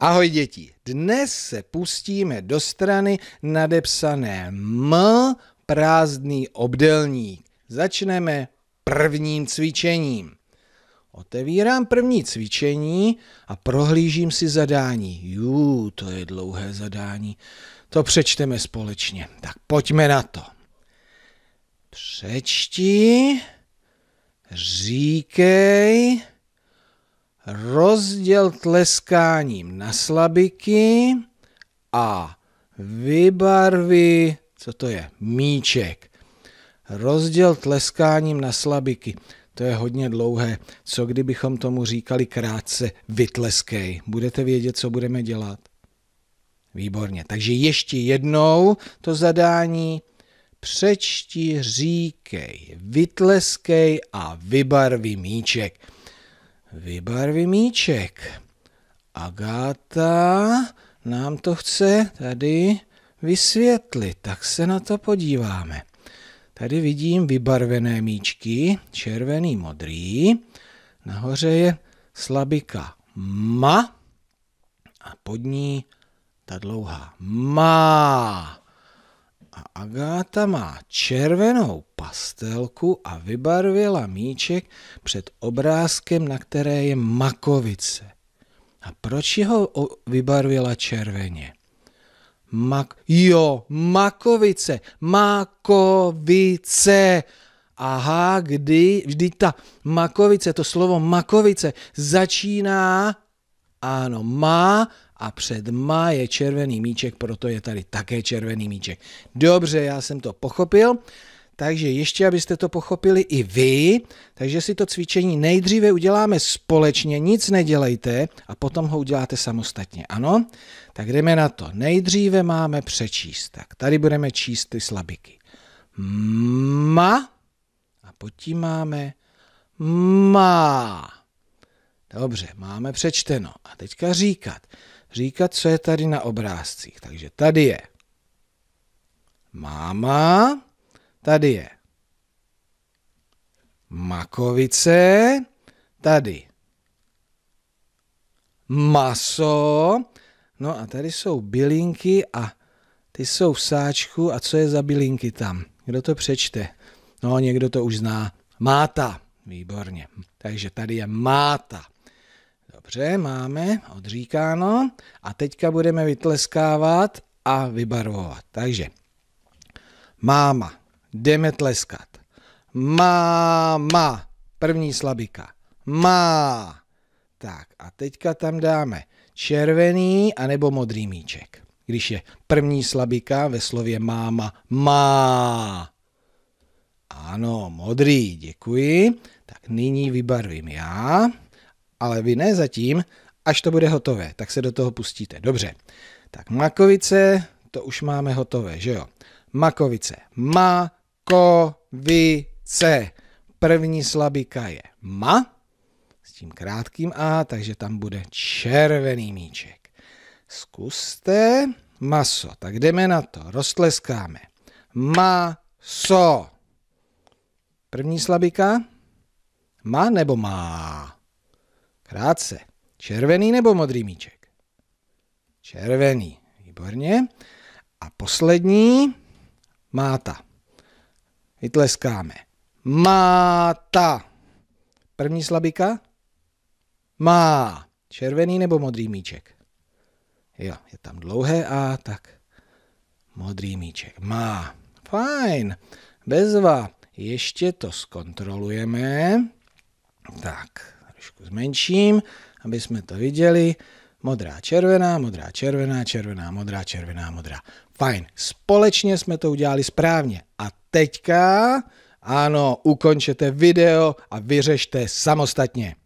Ahoj děti, dnes se pustíme do strany nadepsané M prázdný obdelník. Začneme prvním cvičením. Otevírám první cvičení a prohlížím si zadání. Jú, to je dlouhé zadání. To přečteme společně. Tak pojďme na to. Přečti, říkej, rozděl tleskáním na slabiky a vybarvi, co to je, míček. Rozděl tleskáním na slabiky. To je hodně dlouhé. Co kdybychom tomu říkali krátce vytleskej? Budete vědět, co budeme dělat? Výborně. Takže ještě jednou to zadání. Přečti, říkej, vytleskej a vybarvi míček. Vybarvi míček. Agáta nám to chce tady vysvětlit, tak se na to podíváme. Tady vidím vybarvené míčky, červený, modrý. Nahoře je slabika ma a pod ní ta dlouhá má. A Agáta má červenou pastelku a vybarvila míček před obrázkem, na které je makovice. A proč ho vybarvila červeně? Mak, jo, makovice, makovice. Aha, kdy, vždy ta makovice, to slovo makovice začíná, ano, má a před má je červený míček, proto je tady také červený míček. Dobře, já jsem to pochopil. Takže ještě, abyste to pochopili i vy, takže si to cvičení nejdříve uděláme společně, nic nedělejte a potom ho uděláte samostatně. Ano? Tak jdeme na to. Nejdříve máme přečíst. Tak tady budeme číst ty slabiky. Ma a pod tím máme má. Dobře, máme přečteno. A teďka říkat. Říkat, co je tady na obrázcích. Takže tady je máma, tady je makovice, tady maso, no a tady jsou bylinky a ty jsou v sáčku a co je za bylinky tam? Kdo to přečte? No, někdo to už zná. Máta. Výborně. Takže tady je máta. Dobře, máme odříkáno a teďka budeme vytleskávat a vybarvovat. Takže máma, jdeme tleskat. Máma, první slabika. Má. Tak a teďka tam dáme červený anebo modrý míček. Když je první slabika ve slově máma, má. Ano, modrý, děkuji. Tak nyní vybarvím já ale vy ne zatím, až to bude hotové, tak se do toho pustíte. Dobře, tak makovice, to už máme hotové, že jo? Makovice, makovice. První slabika je ma, s tím krátkým a, takže tam bude červený míček. Zkuste maso, tak jdeme na to, roztleskáme. Maso. První slabika, ma nebo má? Krátce. Červený nebo modrý míček? Červený. Výborně. A poslední máta. Vytleskáme. Máta. První slabika? Má. Červený nebo modrý míček? Jo, je tam dlouhé A, tak modrý míček. Má. Fajn. Bezva. Ještě to zkontrolujeme. Tak, trošku zmenším, aby jsme to viděli. Modrá, červená, modrá, červená, červená, modrá, červená, modrá. Fajn, společně jsme to udělali správně. A teďka, ano, ukončete video a vyřešte samostatně.